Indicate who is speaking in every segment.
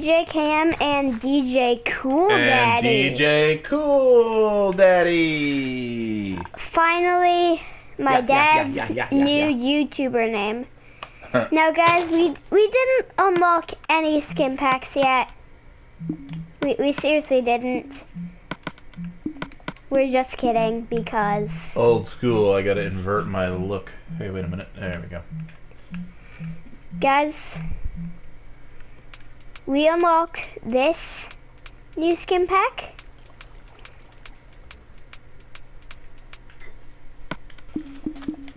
Speaker 1: DJ Cam and DJ Cool
Speaker 2: and
Speaker 1: Daddy.
Speaker 2: DJ Cool Daddy.
Speaker 1: Finally, my
Speaker 2: Yeah,
Speaker 1: dad's
Speaker 2: yeah, yeah,
Speaker 1: new YouTuber name. Now, guys, we we didn't unlock any skin packs yet. We we seriously didn't. We're just kidding because
Speaker 2: Old school. I gotta invert my look. Hey, wait a minute. There we go.
Speaker 1: guys, we unlocked this new skin pack.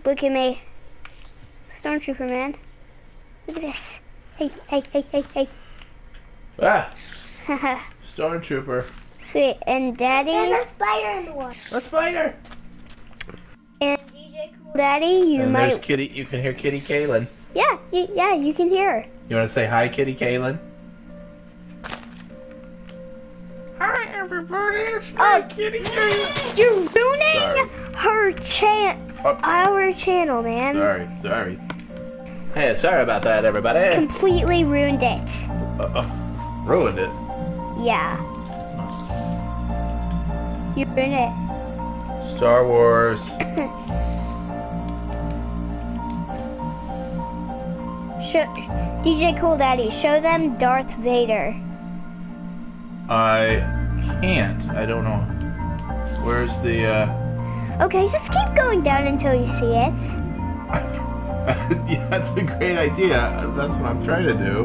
Speaker 1: Look at me. Stormtrooper man. Look at this. Hey, hey, hey, hey, hey.
Speaker 2: Ah,
Speaker 1: Haha.
Speaker 2: Stormtrooper.
Speaker 1: Sweet. And Daddy
Speaker 3: There's a spider in the water.
Speaker 2: A spider.
Speaker 1: and DJ Cool Daddy, you
Speaker 2: and
Speaker 1: might.
Speaker 2: there's Kitty. You can hear Kitty Cailyn.
Speaker 1: Yeah, you, yeah, you can hear her.
Speaker 2: You want to say hi, Kitty Cailyn?
Speaker 3: Hi, everybody.
Speaker 1: Oh,
Speaker 2: Kitty Cailyn.
Speaker 1: you're ruining
Speaker 2: Sorry.
Speaker 1: her chan,
Speaker 2: Oh,
Speaker 1: our channel, man.
Speaker 2: sorry, sorry. Hey, sorry about that, everybody.
Speaker 1: Completely ruined it.
Speaker 2: Uh, uh, ruined it.
Speaker 1: Yeah. You ruined it.
Speaker 2: Star Wars.
Speaker 1: Show, DJ Cool Daddy, show them Darth Vader.
Speaker 2: I can't. I don't know. Where's the, uh...
Speaker 1: Okay, just keep going down until you see it.
Speaker 2: yeah, that's a great idea. That's what I'm trying to do.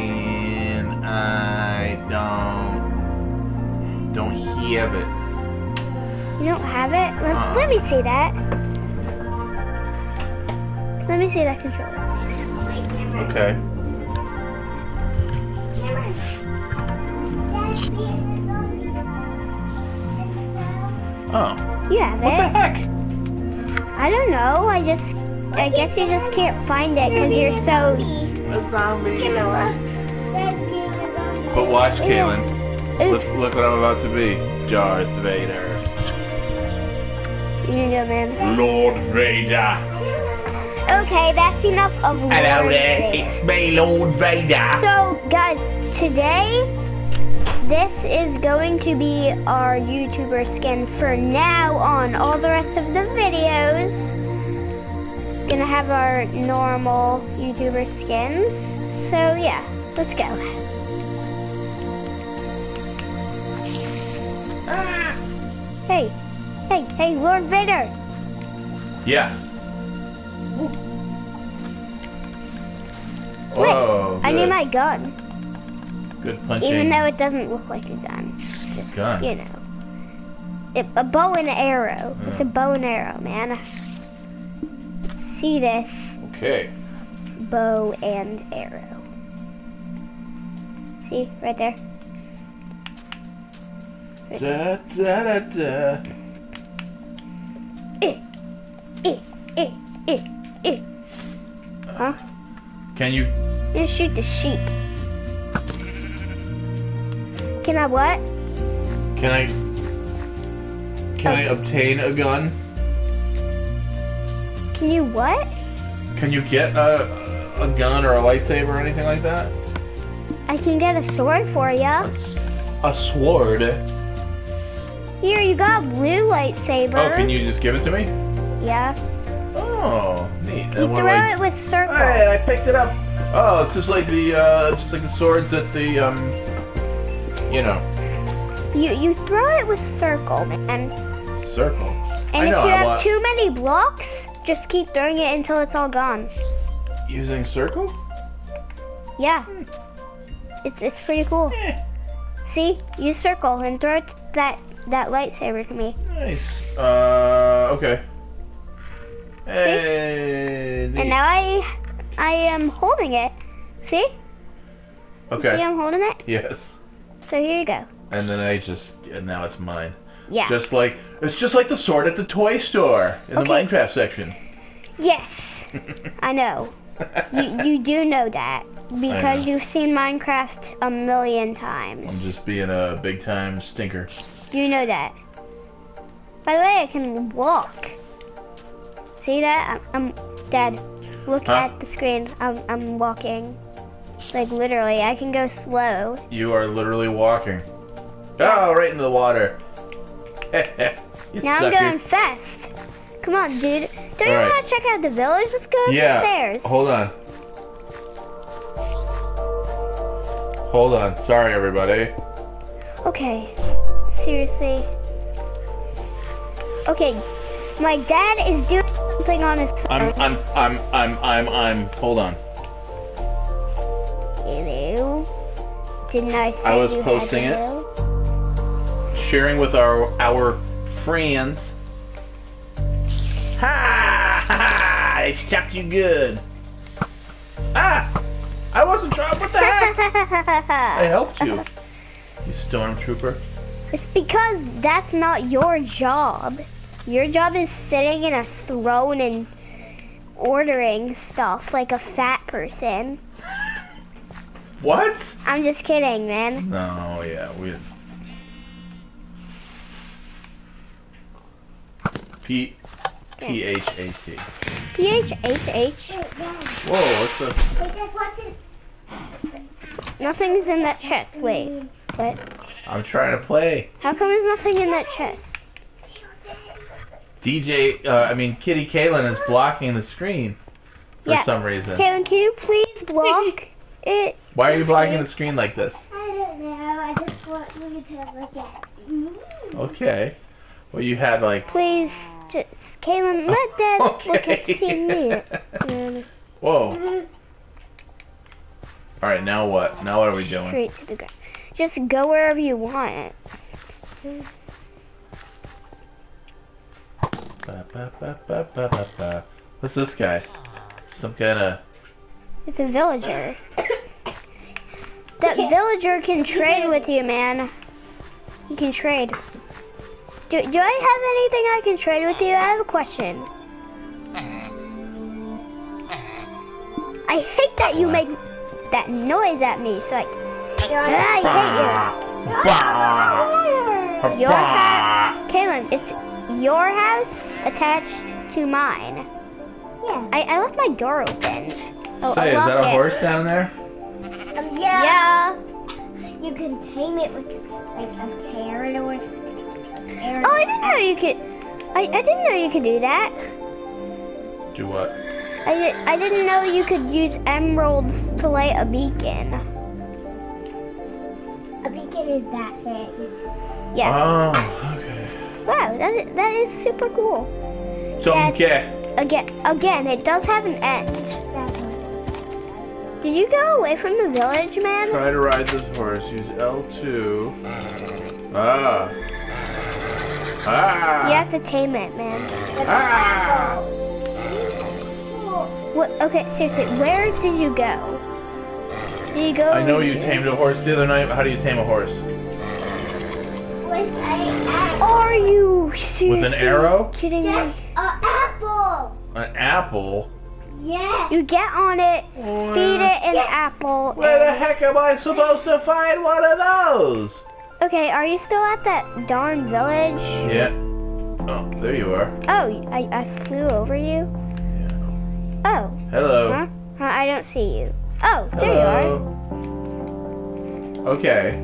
Speaker 2: And I don't... Don't have it.
Speaker 1: You don't have it? Let,
Speaker 2: Uh-uh.
Speaker 1: let me see that. Let me see that controller.
Speaker 2: Okay. Oh.
Speaker 1: You have
Speaker 2: What the heck?
Speaker 1: I don't know. I just, I guess you just can't find it because you're so.
Speaker 2: A zombie.
Speaker 3: Camilla.
Speaker 2: But watch, Cailyn. Look,
Speaker 1: Oops,
Speaker 2: look what I'm about to be. Darth Vader.
Speaker 1: you know, man.
Speaker 2: Lord Vader.
Speaker 1: Okay, that's enough of.
Speaker 2: Lord Hello
Speaker 1: Lord
Speaker 2: there,
Speaker 1: Vader.
Speaker 2: it's me, Lord Vader.
Speaker 1: So, guys, today this is going to be our YouTuber skin for now on. All the rest of the videos gonna have our normal YouTuber skins. So yeah, let's go.
Speaker 2: Ah.
Speaker 1: Hey, hey, hey, Lord Vader.
Speaker 2: Yeah. Whoa,
Speaker 1: I need my gun,
Speaker 2: Good punching.
Speaker 1: even though it doesn't look like a gun. Just,
Speaker 2: Gun.
Speaker 1: You know, it, a bow and arrow. It's a bow and arrow, man. See this?
Speaker 2: Okay.
Speaker 1: bow and arrow. See, right there.
Speaker 2: Da, da, da, da.
Speaker 1: Eh, eh, eh, eh, eh. Huh?
Speaker 2: Can you?
Speaker 1: You shoot the sheep. Can I what?
Speaker 2: Can I? Can I obtain a gun?
Speaker 1: Can you what?
Speaker 2: Can you get a a gun or a lightsaber or anything like that?
Speaker 1: I can get a sword for you.
Speaker 2: A sword.
Speaker 1: Here, you got a blue lightsaber.
Speaker 2: Oh, can you just give it to me?
Speaker 1: Yeah.
Speaker 2: Oh, neat.
Speaker 1: You throw
Speaker 2: I-
Speaker 1: it with circle.
Speaker 2: Hey, I picked it up. Oh, it's just like the uh, just like the swords that the um, you know,
Speaker 1: You you throw it with circle, man.
Speaker 2: circle.
Speaker 1: And
Speaker 2: I
Speaker 1: if
Speaker 2: know.
Speaker 1: you have
Speaker 2: want
Speaker 1: too many blocks, just keep throwing it until it's all gone.
Speaker 2: using circle.
Speaker 1: Yeah. It's it's pretty cool.
Speaker 2: Eh,
Speaker 1: See, use circle and throw that that lightsaber to me.
Speaker 2: nice. Uh, okay. Hey.
Speaker 1: And now I I am holding it. See?
Speaker 2: Okay. See.
Speaker 1: I'm holding it?
Speaker 2: Yes.
Speaker 1: So here you go.
Speaker 2: And then I just and now it's mine.
Speaker 1: Yeah.
Speaker 2: Just like it's just like the sword at the toy store in the Minecraft section.
Speaker 1: yes. I know. You you do know that because
Speaker 2: know.
Speaker 1: you've seen Minecraft a million times.
Speaker 2: I'm just being a big time stinker.
Speaker 1: You know that. By the way, I can walk. See that? I'm, I'm Dad. Look
Speaker 2: Huh?
Speaker 1: at the screen. I'm I'm walking. Like literally, I can go slow.
Speaker 2: You are literally walking. Oh, right into the water.
Speaker 1: Now
Speaker 2: sucker.
Speaker 1: I'm going fast. Come on, dude. Don't you
Speaker 2: Alright.
Speaker 1: want to check out the village? Let's go
Speaker 2: Yeah.
Speaker 1: upstairs.
Speaker 2: Hold on. Hold on. Sorry, everybody.
Speaker 1: Okay. Seriously. Okay. My dad is doing something on his phone.
Speaker 2: I'm, I'm, I'm, I'm, I'm, I'm. Hold on.
Speaker 1: Didn't I
Speaker 2: I was posting it. Sharing with our our friends. Ha! ha, ha, I stuck you good. Ah! I wasn't trying. What the heck? I helped you. You stormtrooper.
Speaker 1: It's because that's not your job. Your job is sitting in a throne and ordering stuff like a fat person.
Speaker 2: What?
Speaker 1: I'm just kidding, man.
Speaker 2: No, yeah, we. P P H A T.
Speaker 1: P H H H.
Speaker 2: Whoa, what's the?
Speaker 3: Wait, just watch it.
Speaker 1: Nothing's in that chest. Wait, what?
Speaker 2: I'm trying to play.
Speaker 1: How come there's nothing in that chest?
Speaker 2: DJ, uh, I mean Kitty Cailyn is blocking the screen for
Speaker 1: Yeah.
Speaker 2: some reason.
Speaker 1: Kevin, can you please block it?
Speaker 2: Why are you blocking the screen like this?
Speaker 3: I don't know. I just want you to look at. Mm.
Speaker 2: Okay. Well, you had like.
Speaker 1: Please, just Cailyn, let Dad look at TV. And
Speaker 2: Whoa. All right, now what? Now what are we doing?
Speaker 1: straight to the ground. Just go wherever you want.
Speaker 2: Ba, ba, ba. What's this guy? Some kind of.
Speaker 1: It's a villager. That villager can trade with you, man. He can trade. Do, do I have anything I can trade with you? I have a question. I hate that you make that noise at me, so I, I hate you. Your house, Cailyn, it's your house attached to mine.
Speaker 3: Yeah.
Speaker 1: I, I left my door open. Oh,
Speaker 2: Say, is that a
Speaker 1: it.
Speaker 2: horse down there?
Speaker 3: Um, yeah.
Speaker 1: Yeah.
Speaker 3: You can tame it with like a carrot or.
Speaker 1: Oh, I didn't know you could. I, I didn't know you could do that.
Speaker 2: Do what?
Speaker 1: I, di- I didn't know you could use emeralds to light a beacon.
Speaker 3: A beacon is that thing.
Speaker 1: Yeah.
Speaker 2: Oh, okay.
Speaker 1: wow, that is, that is super cool.
Speaker 2: Donkey.
Speaker 1: Again, again, it does have an end.
Speaker 3: That one.
Speaker 1: Did you go away from the village, man?
Speaker 2: Try to ride this horse. Use L2. Ah. Ah.
Speaker 1: You have to tame it, man.
Speaker 2: Ah.
Speaker 1: What? Okay, seriously, where did you go? Did you go?
Speaker 2: I know you
Speaker 1: here?
Speaker 2: tamed a horse the other night. How do you tame a horse?
Speaker 3: With a apple.
Speaker 1: Are you seriously
Speaker 2: With an arrow?
Speaker 1: kidding
Speaker 3: Just
Speaker 1: me?
Speaker 3: a apple.
Speaker 2: An apple?
Speaker 3: Yeah.
Speaker 1: You get on it, feed it an apple.
Speaker 2: Where the heck am I supposed to find one of those?
Speaker 1: Okay, are you still at that darn village?
Speaker 2: Yeah. Oh, there you are.
Speaker 1: Oh, I, I flew over you? Yeah. Oh,
Speaker 2: Hello.
Speaker 1: huh? Huh, I don't see you. Oh, there you are.
Speaker 2: Hello. Okay.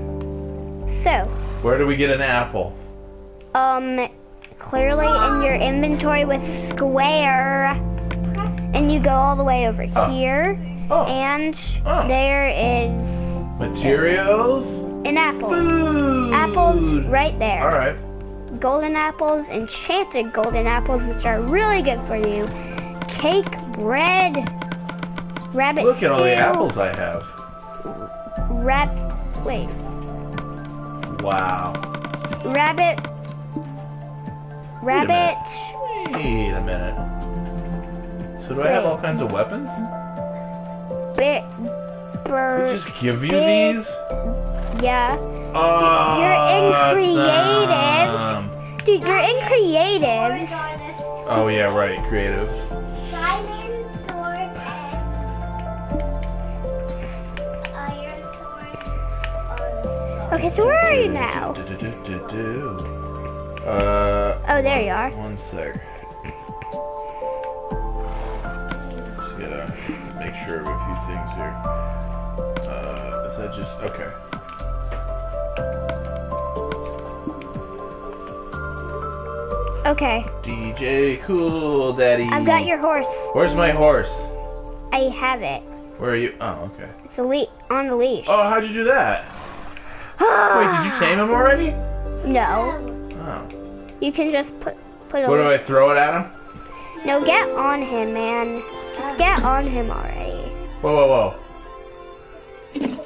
Speaker 1: So,
Speaker 2: Where do we get an apple?
Speaker 1: um, clearly in your inventory with square, and you go all the way over
Speaker 2: Oh.
Speaker 1: here,
Speaker 2: Oh,
Speaker 1: and
Speaker 2: Oh.
Speaker 1: there is
Speaker 2: materials.
Speaker 1: an apple.
Speaker 2: Food.
Speaker 1: Apples right there.
Speaker 2: All right.
Speaker 1: golden apples, enchanted golden apples, which are really good for you. Cake, bread, rabbit
Speaker 2: Look at all the apples I have.
Speaker 1: Rab, wait,
Speaker 2: Wow.
Speaker 1: rabbit, rabbit,
Speaker 2: Wait a minute. So do I have all kinds of weapons?
Speaker 1: bit,
Speaker 2: They just give you
Speaker 1: big-
Speaker 2: these?
Speaker 1: Yeah,
Speaker 2: Oh,
Speaker 1: in creative. dude, you're in creative.
Speaker 2: Oh yeah, right. Creative.
Speaker 3: Diamond sword and iron sword.
Speaker 1: Okay, so where are you now?
Speaker 2: Uh,
Speaker 1: Oh, there you are.
Speaker 2: one sec. Make sure of a few things here. Uh, just okay.
Speaker 1: Okay,
Speaker 2: DJ Cool Daddy.
Speaker 1: I've got your horse.
Speaker 2: Where's my horse?
Speaker 1: I have it.
Speaker 2: Where are you? Oh, okay.
Speaker 1: It's a le- on the leash.
Speaker 2: Oh, how'd you do that? Wait, did you tame him already?
Speaker 1: No,
Speaker 2: Oh.
Speaker 1: you can just put put.
Speaker 2: What do I throw it at him?
Speaker 1: No, get on him, man. Just get on him already.
Speaker 2: Whoa, whoa, whoa.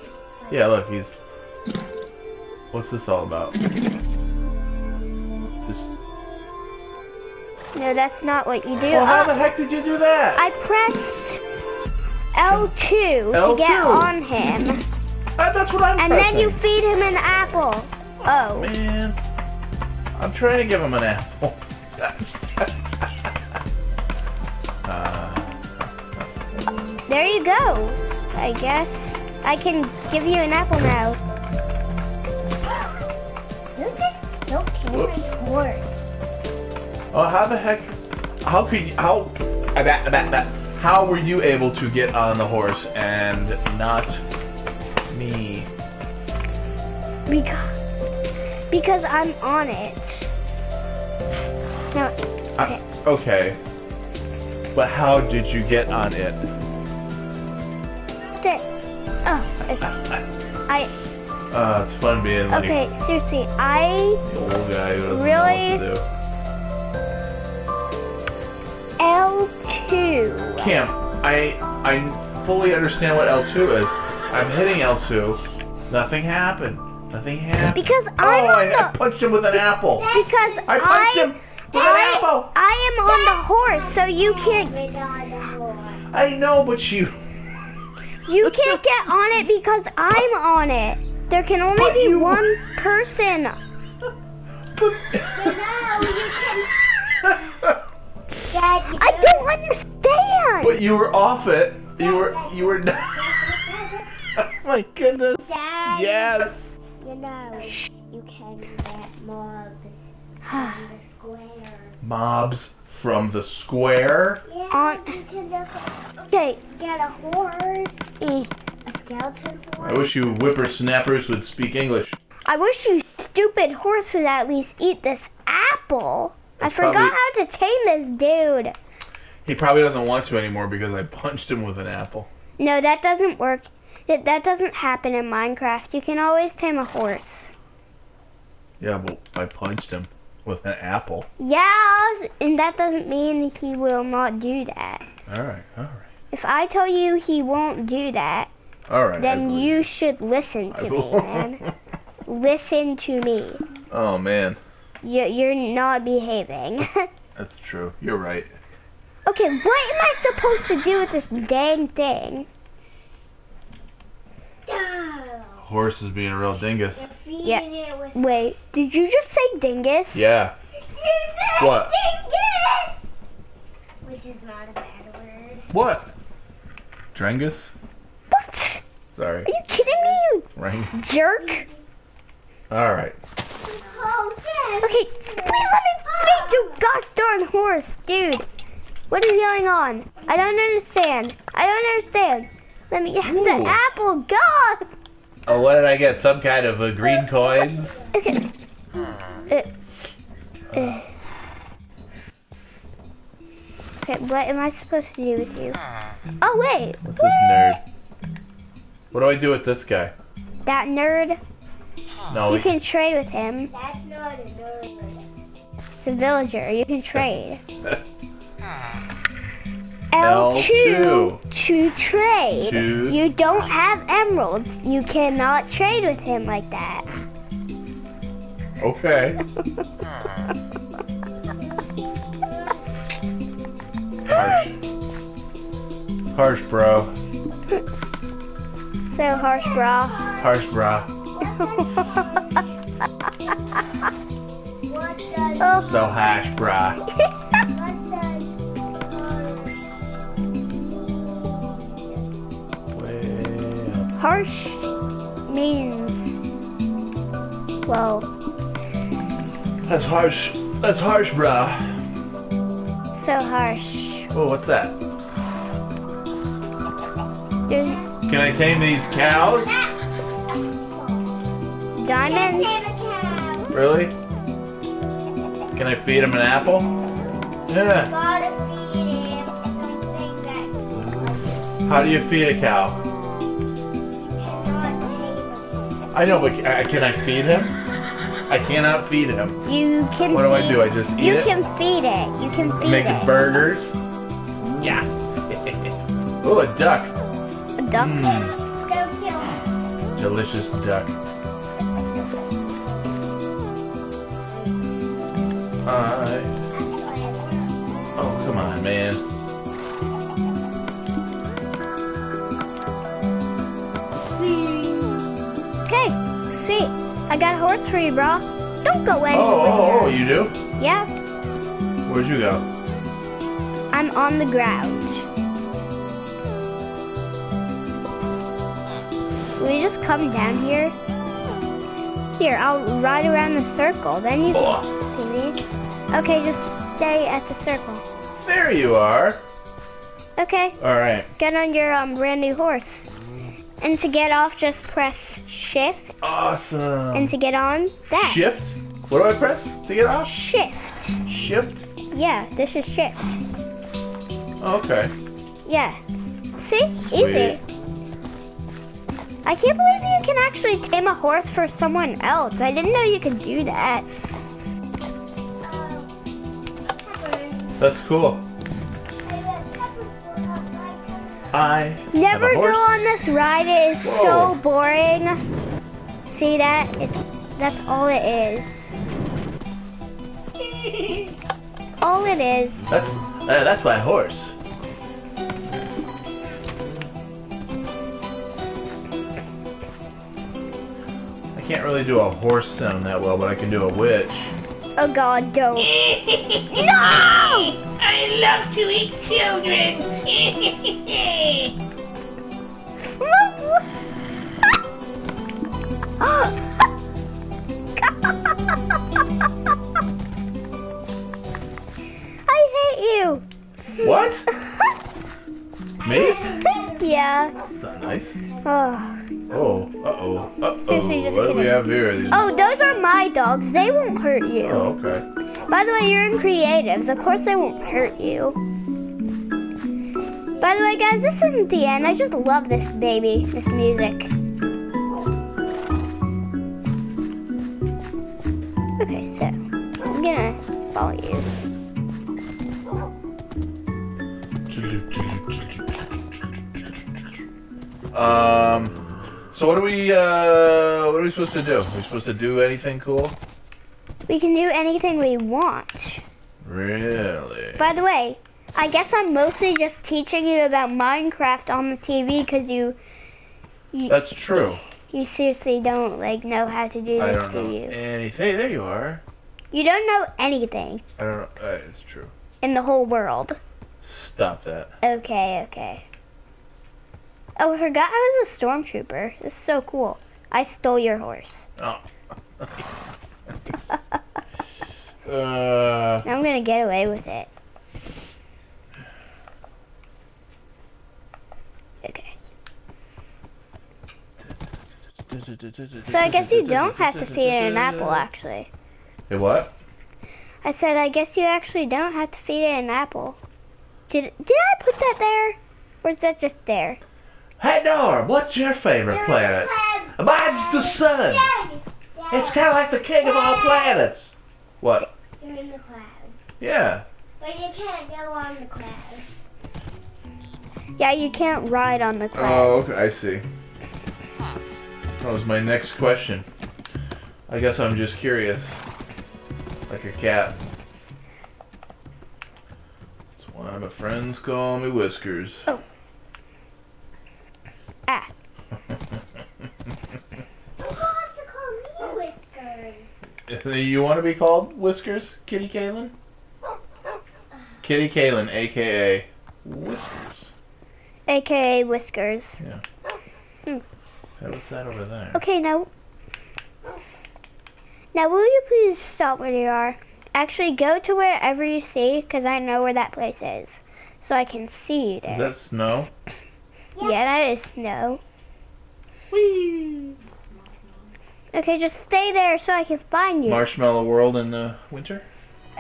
Speaker 2: Yeah, look, he's. What's this all about? Just.
Speaker 1: No, that's not what you do.
Speaker 2: Well, how
Speaker 1: Oh,
Speaker 2: the heck did you do that?
Speaker 1: I pressed L2 to get on him,
Speaker 2: Uh, that's what I'm
Speaker 1: and
Speaker 2: pressing.
Speaker 1: then you feed him an apple. Oh,
Speaker 2: Man, I'm trying to give him an apple.
Speaker 1: there you go. I guess I can give you an apple now.
Speaker 3: Look at.
Speaker 2: Whoops.
Speaker 3: Horse.
Speaker 2: oh, how the heck? How could you? How? uh, that, that, that, how were you able to get on the horse and not me?
Speaker 1: Because because I'm on it. No,
Speaker 2: Uh, okay. But how did you get on it?
Speaker 1: Sit. Oh, it's, I
Speaker 2: Uh, it's fun being like
Speaker 1: okay. Seriously, I
Speaker 2: the old guy who doesn't
Speaker 1: Really?
Speaker 2: know what to
Speaker 1: L two.
Speaker 2: do. Cam, I I fully understand what L2 is. I'm hitting L2. Nothing happened. Nothing happened.
Speaker 1: Because
Speaker 2: oh,
Speaker 1: I'm on
Speaker 2: I, I punched him with an apple.
Speaker 1: because
Speaker 2: I punched him with an
Speaker 1: I,
Speaker 2: apple.
Speaker 1: I am on the horse, so you can't
Speaker 3: With on the horse.
Speaker 2: I know, but you.
Speaker 1: You can't get on it because I'm on it. There can only
Speaker 2: But
Speaker 1: be
Speaker 2: you-
Speaker 1: one person.
Speaker 2: But,
Speaker 3: No, you can. Dad, you
Speaker 1: I don't understand.
Speaker 2: but you were off it. You were you were not. oh my goodness.
Speaker 3: Dad,
Speaker 2: Yes.
Speaker 3: you know, you can get mobs from the square.
Speaker 2: Mobs from the square.
Speaker 3: Yeah,
Speaker 1: On-
Speaker 3: you can just
Speaker 1: okay.
Speaker 3: get a horse,
Speaker 1: eh.
Speaker 3: a skeleton
Speaker 2: I wish you whippersnappers would speak English.
Speaker 1: I wish you stupid horse would at least eat this apple. I forgot
Speaker 2: probably-
Speaker 1: how to tame this dude.
Speaker 2: He probably doesn't want to anymore because I punched him with an apple.
Speaker 1: No, that doesn't work. That, that doesn't happen in Minecraft. You can always tame a horse.
Speaker 2: Yeah, but I punched him with an apple.
Speaker 1: Yeah, and that doesn't mean he will not do that.
Speaker 2: All right, all right,
Speaker 1: If I tell you he won't do that,
Speaker 2: all right.
Speaker 1: Then you should listen
Speaker 2: I
Speaker 1: to me, man. Listen to me.
Speaker 2: oh man,
Speaker 1: You, you're not behaving.
Speaker 2: that's true. You're right.
Speaker 1: okay, what am I supposed to do with this dang thing?
Speaker 3: No.
Speaker 2: Horse is being a real dingus.
Speaker 1: Yeah. Wait, did you just say dingus?
Speaker 2: Yeah. What?
Speaker 3: Which is not a bad word.
Speaker 2: What? Drengus?
Speaker 1: What?
Speaker 2: Sorry.
Speaker 1: Are you kidding me, you
Speaker 2: Right.
Speaker 1: jerk?
Speaker 2: All right.
Speaker 3: Oh, yes.
Speaker 1: Okay, please let me speak, you ah. gosh darn horse, dude. What is going on? I don't understand. I don't understand. Let me have
Speaker 2: Ooh.
Speaker 1: the apple. God.
Speaker 2: Oh, what did I get? Some kind of uh, green coins?
Speaker 1: Okay. Uh, uh. Okay, what am I supposed to do with you? Oh wait,
Speaker 2: What's this nerd? What do I do with this guy?
Speaker 1: that nerd.
Speaker 2: No,
Speaker 1: You
Speaker 2: we
Speaker 1: can trade with him.
Speaker 3: That's not a word.
Speaker 1: The villager. You can trade.
Speaker 2: L2.
Speaker 1: L2 to trade.
Speaker 2: Two.
Speaker 1: You don't have emeralds. You cannot trade with him like that.
Speaker 2: Okay. Harsh. Harsh, bro.
Speaker 1: so harsh, brah.
Speaker 2: Harsh, bro. So hash, brah.
Speaker 1: harsh means well,
Speaker 2: That's harsh. That's harsh, brah.
Speaker 1: so harsh.
Speaker 2: Oh, what's that?
Speaker 1: There's,
Speaker 2: Can I tame these cows?
Speaker 1: diamond.
Speaker 3: Have a cow.
Speaker 2: Really? Can I feed them an apple? Yeah.
Speaker 3: Gotta feed him something that
Speaker 2: How do you feed a cow? I know, but ca- can I feed him? I cannot feed him.
Speaker 1: You can.
Speaker 2: What do I do? I just eat
Speaker 1: You
Speaker 2: it?
Speaker 1: can feed it. You can feed
Speaker 2: Make
Speaker 1: it.
Speaker 2: burgers? Yeah. oh, a duck.
Speaker 1: A duck.
Speaker 3: Mm. Him.
Speaker 2: delicious duck.
Speaker 1: Got a horse for you, bro. Don't go
Speaker 2: Oh,
Speaker 1: anywhere.
Speaker 2: oh, oh, you do?
Speaker 1: Yeah,
Speaker 2: Where'd you go?
Speaker 1: I'm on the ground. Will you just come down here? Here, I'll ride around the circle. Then you can
Speaker 2: Oh,
Speaker 1: see me. Okay, just stay at the circle.
Speaker 2: there you are.
Speaker 1: Okay,
Speaker 2: All right.
Speaker 1: get on your um, brand new horse. And to get off, just press shift.
Speaker 2: Awesome.
Speaker 1: And to get on, that.
Speaker 2: Shift? What do I press to get off?
Speaker 1: Shift.
Speaker 2: Shift?
Speaker 1: Yeah, this is shift.
Speaker 2: Okay.
Speaker 1: Yeah. See? Easy. I can't believe you can actually tame a horse for someone else. I didn't know you could do that.
Speaker 2: That's cool. I
Speaker 1: Never go on this ride. It is
Speaker 2: Whoa.
Speaker 1: so boring. See that? It's that's all it is. All it is.
Speaker 2: That's uh, that's my horse. I can't really do a horse sound that well, but I can do a witch.
Speaker 1: Oh God, don't.
Speaker 4: no! I love to eat children.
Speaker 1: I hate you.
Speaker 2: What? Me?
Speaker 1: yeah.
Speaker 2: That's not nice.
Speaker 1: Oh.
Speaker 2: Oh, uh oh, uh
Speaker 1: Seriously,
Speaker 2: oh.
Speaker 1: just
Speaker 2: What do we have here?
Speaker 1: Oh, those are my dogs. They won't hurt you.
Speaker 2: Oh, okay.
Speaker 1: By the way, you're in creatives. Of course they won't hurt you. By the way, guys, this isn't the end. I just love this baby, this music. Okay, so I'm gonna follow you.
Speaker 2: Um. So what are we? Uh, what are we supposed to do? Are we supposed to do anything cool?
Speaker 1: We can do anything we want.
Speaker 2: Really?
Speaker 1: By the way, I guess I'm mostly just teaching you about Minecraft on the TV because you, you,
Speaker 2: That's true.
Speaker 1: You seriously don't like know how to do
Speaker 2: I
Speaker 1: this,
Speaker 2: don't
Speaker 1: do
Speaker 2: know
Speaker 1: you?
Speaker 2: anything. There you are.
Speaker 1: You don't know anything
Speaker 2: I don't know. Uh, it's true.
Speaker 1: in the whole world.
Speaker 2: Stop that.
Speaker 1: Okay, okay. Oh, I forgot I was a stormtrooper. This is so cool. I stole your horse.
Speaker 2: Oh. uh.
Speaker 1: I'm gonna get away with it. So I guess you don't have to feed it an apple, actually.
Speaker 2: Hey, what?
Speaker 1: I said I guess you actually don't have to feed it an apple. Did did I put that there, or is that just there?
Speaker 2: Hey, Norm, what's your favorite planet? Mine's the sun. It's kind of like the king of all planets. What?
Speaker 3: You're in the clouds.
Speaker 2: Yeah.
Speaker 3: But you can't go on the clouds.
Speaker 1: Yeah, you can't ride on the oh, cloud.
Speaker 2: Oh, okay, I see. That was my next question. I guess I'm just curious. Like a cat. That's why my friends call me Whiskers. Oh.
Speaker 1: Ah.
Speaker 3: You have to call me Whiskers.
Speaker 2: you want to be called Whiskers, Kitty Cailyn? Kitty Cailyn, aka Whiskers.
Speaker 1: AKA Whiskers.
Speaker 2: Hey, what's that over there?
Speaker 1: Okay, now. Now, will you please stop where you are? Actually, go to wherever you see, because I know where that place is. So I can see you
Speaker 2: Is
Speaker 1: there.
Speaker 2: that snow?
Speaker 1: Yeah, that is snow.
Speaker 2: Whee!
Speaker 1: Okay, just stay there so I can find you.
Speaker 2: Marshmallow World in the winter.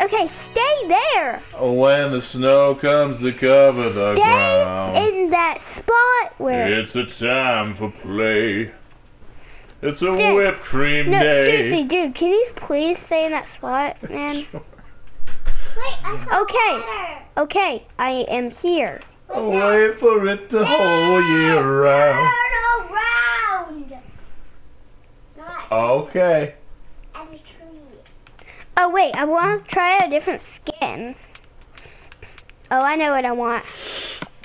Speaker 1: Okay, stay there.
Speaker 2: When the snow comes to cover the
Speaker 1: Stay
Speaker 2: ground,
Speaker 1: in that spot where.
Speaker 2: it's a time for play. It's a
Speaker 1: Dude,
Speaker 2: whipped cream
Speaker 1: No,
Speaker 2: day.
Speaker 1: seriously, dude, can you please stay in that spot, man?
Speaker 2: Sure.
Speaker 3: Wait, I
Speaker 1: Okay.
Speaker 3: water.
Speaker 1: Okay, I am here.
Speaker 2: Wait for it the whole year round.
Speaker 3: Turn around. Not
Speaker 2: Okay.
Speaker 3: At the tree.
Speaker 1: Oh wait, I want to try a different skin. Oh, I know what I want.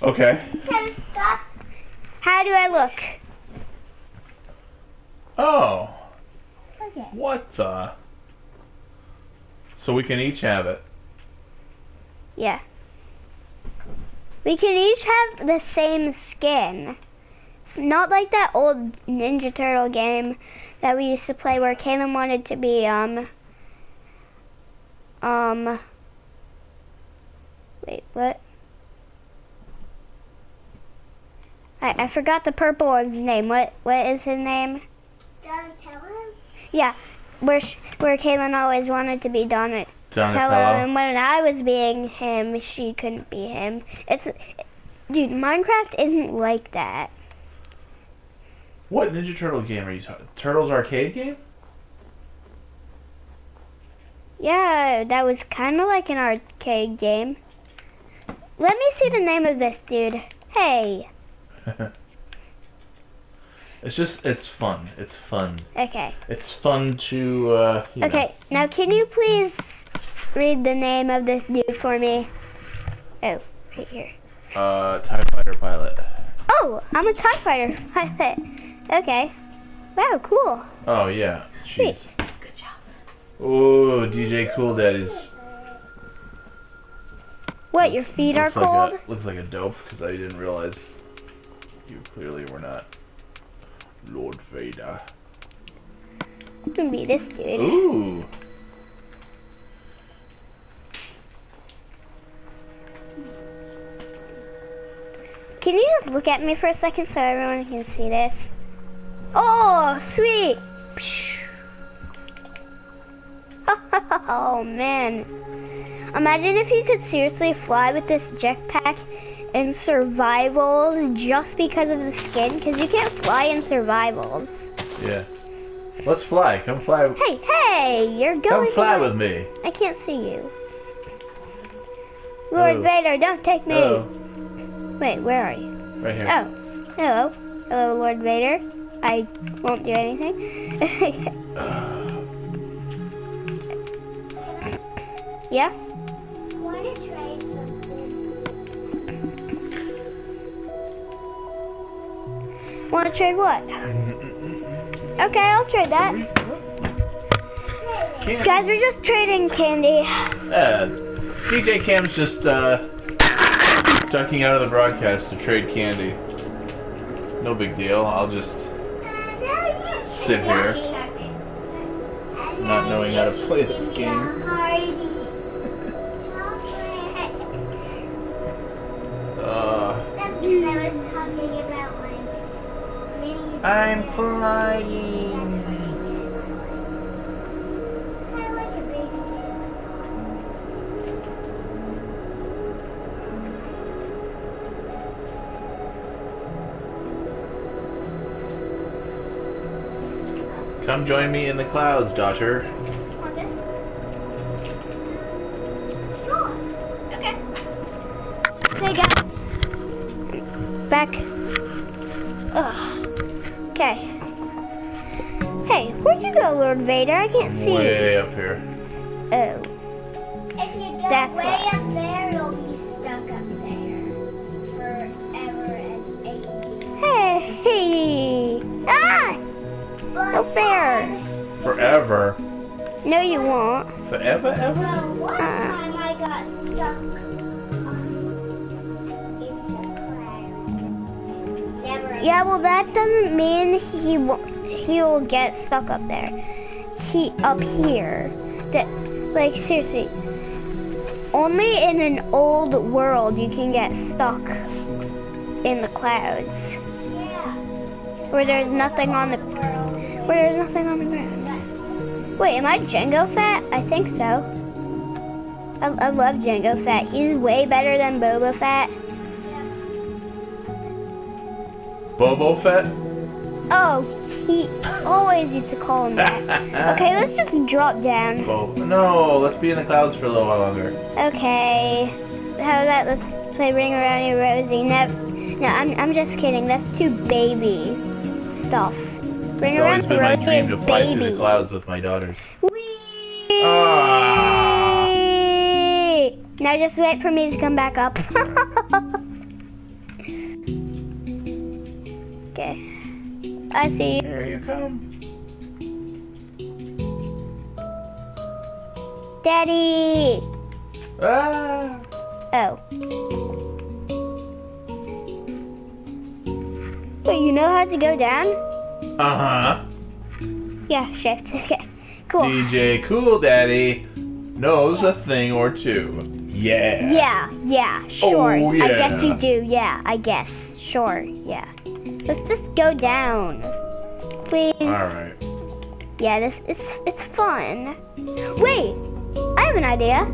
Speaker 2: Okay.
Speaker 1: How do I look?
Speaker 2: Oh,
Speaker 3: Okay.
Speaker 2: what the? So we can each have it.
Speaker 1: Yeah. We can each have the same skin. It's not like that old Ninja Turtle game that we used to play where Cailyn wanted to be, um, um, wait, what? I, I forgot the purple one's name. What, what is his name?
Speaker 3: Don't tell him.
Speaker 1: Yeah, where, sh- where Cailyn always wanted to be Donatello.
Speaker 2: Donatello.
Speaker 1: And when I was being him, she couldn't be him. It's, dude, Minecraft isn't like that.
Speaker 2: What Ninja Turtle game are you talking? Turtles arcade game?
Speaker 1: Yeah, that was kind of like an arcade game. Let me see the name of this dude. Hey.
Speaker 2: it's just it's fun. It's fun.
Speaker 1: Okay.
Speaker 2: It's fun to uh you know.
Speaker 1: Okay, now can you please read the name of this dude for me? Oh, right here.
Speaker 2: Uh TIE fighter pilot.
Speaker 1: Oh, I'm a TIE fighter. pilot. okay. Wow, cool.
Speaker 2: Oh yeah.
Speaker 1: Sweet.
Speaker 2: Oh, DJ Cool Daddy's
Speaker 1: What, your feet are
Speaker 2: like
Speaker 1: cold?
Speaker 2: A, looks like a dope because I didn't realize you clearly were not Lord Vader.
Speaker 1: You can be this dude.
Speaker 2: Ooh.
Speaker 1: Can you just look at me for a second so everyone can see this? Oh, sweet! Oh man. Imagine if you could seriously fly with this jetpack in survivals just because of the skin, because you can't fly in survivals.
Speaker 2: Yeah. Let's fly. Come fly.
Speaker 1: Hey, hey, you're going
Speaker 2: Come fly with me.
Speaker 1: I can't see you. Lord
Speaker 2: Oh.
Speaker 1: Vader, don't take me.
Speaker 2: Oh,
Speaker 1: Wait, where are you?
Speaker 2: right here.
Speaker 1: Oh, hello. Hello, Lord Vader. I won't do anything. yeah?
Speaker 3: Want to trade something?
Speaker 1: Want to trade what? Okay, I'll trade that.
Speaker 2: Candy.
Speaker 1: Guys, we're just trading candy.
Speaker 2: Uh, DJ Cam's just uh, ducking out of the broadcast to trade candy. No big deal. I'll just sit here, not knowing how to play this game. Uh,
Speaker 3: That's because I was talking about my mini.
Speaker 2: I'm flying.
Speaker 3: Kind of like a baby.
Speaker 2: Come join me in the clouds, daughter.
Speaker 3: Want this? Sure. Okay.
Speaker 1: Hey, guys. Back. Ugh. Okay. Hey, where'd you go, Lord Vader? I can't see
Speaker 2: Way up here.
Speaker 1: you. Oh.
Speaker 3: If you go
Speaker 1: That's
Speaker 3: way
Speaker 1: why.
Speaker 3: up there, you'll be stuck up there forever and ages.
Speaker 1: Hey, hey. Ah!
Speaker 3: But
Speaker 1: No fair.
Speaker 2: Forever.
Speaker 1: No, you won't.
Speaker 2: Forever,
Speaker 3: So
Speaker 2: ever?
Speaker 3: one
Speaker 1: Uh-uh.
Speaker 3: time I got stuck
Speaker 1: Yeah, well, that doesn't mean he will, he'll get stuck up there. He up here. That like seriously. Only in an old world you can get stuck in the clouds
Speaker 3: Yeah.
Speaker 1: where there's nothing on the Where there's nothing on the ground. Wait, am I Jango Fett? I think so. I, I love Jango Fett. He's way better than Boba Fett.
Speaker 2: Bobo Fett?
Speaker 1: Oh, he always used to call him that. Okay, let's just drop down.
Speaker 2: Bo- no, let's be in the clouds for a little while longer.
Speaker 1: Okay. How about let's play Ring Around Your Rosie? No, no, I'm, I'm just kidding. That's too baby stuff. Ring
Speaker 2: It's always
Speaker 1: Around
Speaker 2: been my dream to fly through the clouds with my daughters.
Speaker 1: Whee!
Speaker 2: Ah.
Speaker 1: Now just wait for me to come back up. okay. I see you.
Speaker 2: Here you come.
Speaker 1: Daddy!
Speaker 2: Ah.
Speaker 1: Oh. Wait, you know how to go down?
Speaker 2: Uh huh.
Speaker 1: Yeah, shift. Okay. Cool.
Speaker 2: DJ Cool Daddy knows a thing or two. Yeah.
Speaker 1: Yeah, yeah, sure.
Speaker 2: Oh,
Speaker 1: I guess you do. Yeah, I guess. Sure, yeah. Let's just go down. Please.
Speaker 2: All right.
Speaker 1: Yeah, this it's it's fun. Wait, I have an idea.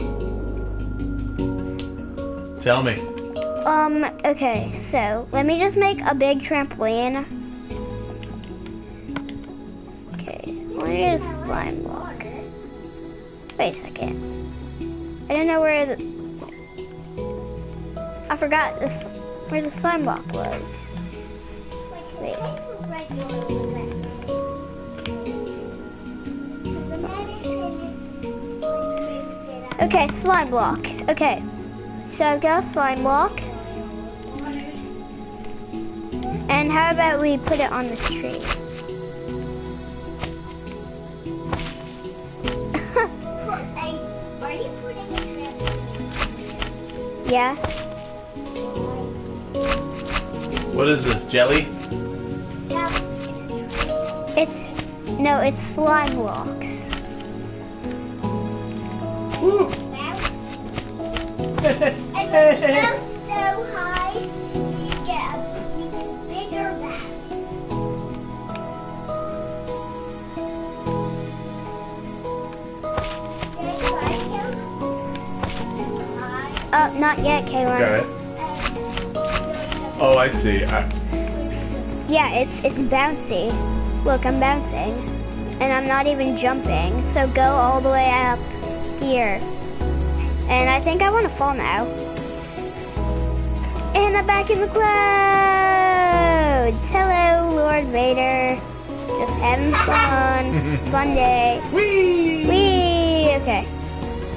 Speaker 2: Tell me.
Speaker 1: Um, okay, so let me just make a big trampoline. Okay, let me just slime block. Wait a second. I don't know where the. I forgot this, where the slime block was. Wait. Okay, slime block. Okay. So I've got a slime block. And how about we put it on the tree?
Speaker 3: Are you putting a
Speaker 1: yeah.
Speaker 2: What is this, jelly?
Speaker 1: No, it's slime blocks.
Speaker 3: And when you go so high, you get a even bigger back.
Speaker 1: Uh, not yet, Cailyn.
Speaker 2: Okay. Oh, I see. I,
Speaker 1: Yeah, it's it's bouncy. Look, I'm bouncing, and I'm not even jumping. So go all the way up here, and I think I want to fall now. And I'm back in the clouds. Hello, Lord Vader. Just having fun. fun day.
Speaker 2: whee!
Speaker 1: Whee! Okay.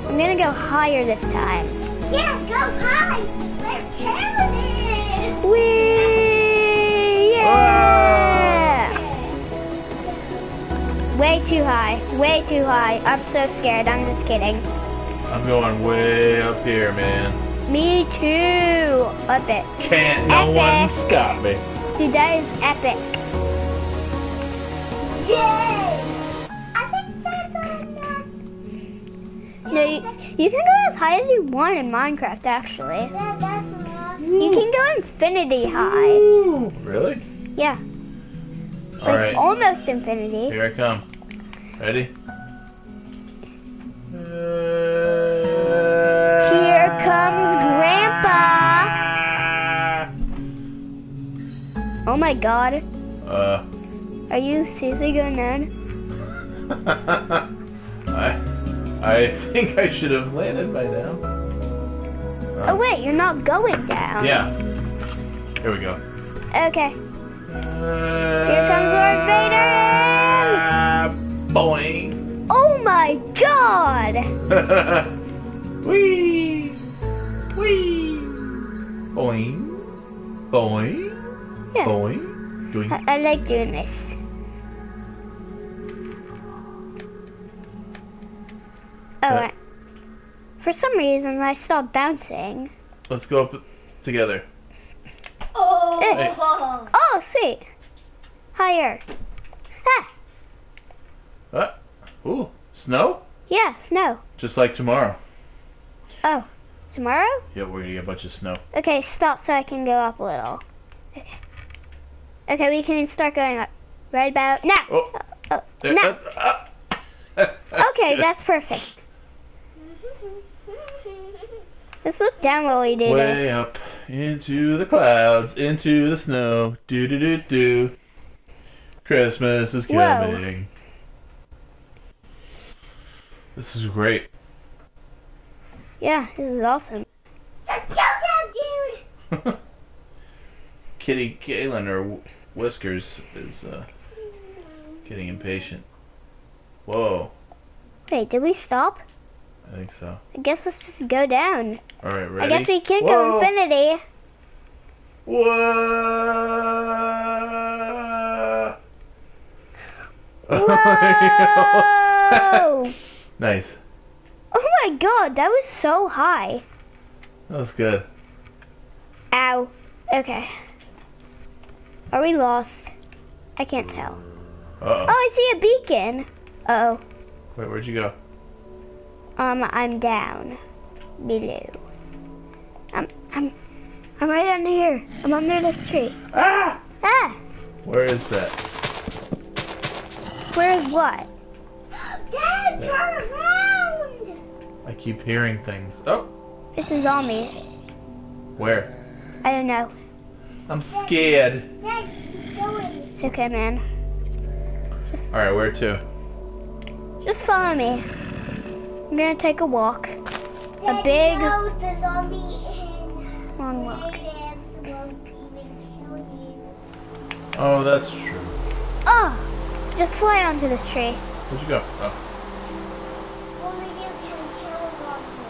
Speaker 1: I'm gonna go higher this time.
Speaker 3: Yeah, go high. Where Karen is.
Speaker 1: Whee! Yeah! Way too high. Way too high. I'm so scared. I'm just kidding.
Speaker 2: I'm going way up here, man.
Speaker 1: Me too. Epic.
Speaker 2: Can't no one stop me.
Speaker 1: Dude, that is epic.
Speaker 3: Yay! I think that's enough.
Speaker 1: No, you, you can go as high as you want in Minecraft, actually.
Speaker 3: Yeah, that's enough.
Speaker 1: You can go infinity high.
Speaker 2: Ooh, really?
Speaker 1: Yeah.
Speaker 2: All
Speaker 1: Like
Speaker 2: right.
Speaker 1: almost infinity.
Speaker 2: Here I come. Ready?
Speaker 1: Here comes Grandpa. Oh my god.
Speaker 2: Uh.
Speaker 1: Are you seriously going down?
Speaker 2: I, I think I should have landed by now.
Speaker 1: Oh wait, you're not going down.
Speaker 2: Yeah. Here we go.
Speaker 1: Okay.
Speaker 2: Here
Speaker 1: comes Lord Vader ah,
Speaker 2: Boing.
Speaker 1: Oh my god!
Speaker 2: Wee. Wee. Boing. Boing.
Speaker 1: Yeah.
Speaker 2: Boing. Doing.
Speaker 1: I, I like doing this. Oh,
Speaker 2: Okay.
Speaker 1: For some reason I stopped bouncing.
Speaker 2: Let's go up together.
Speaker 3: Oh.
Speaker 2: Hey.
Speaker 1: Oh, sweet. Higher. Ah,
Speaker 2: Uh, ooh, snow?
Speaker 1: yeah, snow.
Speaker 2: Just like tomorrow.
Speaker 1: Oh, tomorrow?
Speaker 2: Yeah, we're gonna get a bunch of snow.
Speaker 1: Okay, stop so I can go up a little. Okay. Okay, we can start going up. Right about now.
Speaker 2: Oh.
Speaker 1: Oh, No. Okay, that's perfect. Let's look down while we this.
Speaker 2: Way up into the clouds, into the snow. Do do do do. Christmas is
Speaker 1: Whoa.
Speaker 2: coming. This is great.
Speaker 1: Yeah, this is awesome.
Speaker 3: Just go down, dude.
Speaker 2: Kitty Cailyn or Whiskers is uh, getting impatient. Whoa,
Speaker 1: Wait, did we stop?
Speaker 2: I think so.
Speaker 1: I guess let's just go down.
Speaker 2: All right, ready?
Speaker 1: I guess we can
Speaker 2: Whoa.
Speaker 1: go infinity.
Speaker 2: Whoa!
Speaker 1: Whoa!
Speaker 2: nice.
Speaker 1: oh my god, that was so high.
Speaker 2: That was good.
Speaker 1: Ow. Okay. Are we lost? I can't tell.
Speaker 2: Uh
Speaker 1: Oh, I see a beacon. Uh oh.
Speaker 2: Wait, where'd you go?
Speaker 1: Um, I'm down. Below. I'm, I'm, I'm right under here. I'm under this tree.
Speaker 2: Ah!
Speaker 1: Ah!
Speaker 2: Where is that?
Speaker 1: Where's what?
Speaker 3: Dad, turn around.
Speaker 2: I keep hearing things. Oh,
Speaker 1: This is on me.
Speaker 2: where?
Speaker 1: I don't know.
Speaker 2: I'm scared.
Speaker 3: Dad, keep going.
Speaker 1: It's okay, man.
Speaker 2: All right, where to?
Speaker 1: Just follow me. I'm gonna take a walk.
Speaker 3: A
Speaker 1: big-
Speaker 3: No, the zombie in
Speaker 1: Long walk.
Speaker 3: Won't even kill you.
Speaker 2: Oh, that's true.
Speaker 1: Oh! Just fly onto this tree.
Speaker 2: Where'd you go? Oh,
Speaker 3: Only you can kill a zombie.